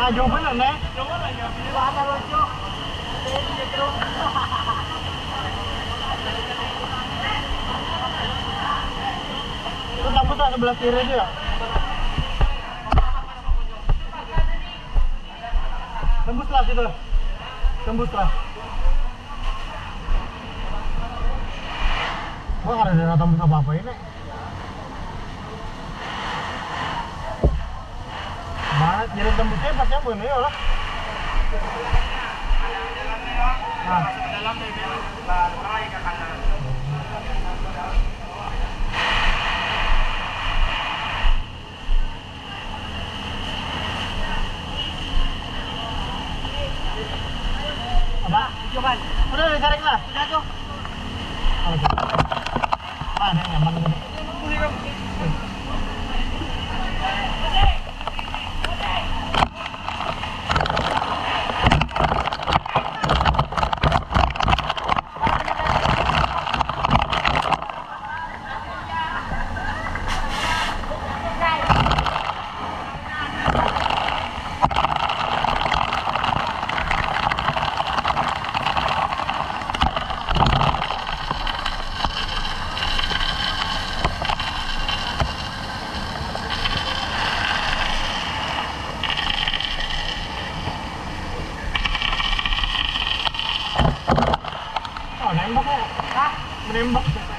Jauh bener. Itu sebelah kiri aja ya? Tembuslah situ. Tembuslah. Nggak ada daerah tembus apa-apa ini. Jadi tembusnya pas yang ya lah. Dalam ke? Tujuan. Udah disaring lah. Sudah tuh. Gitu. Ada yang nyaman ha. Menembak siya.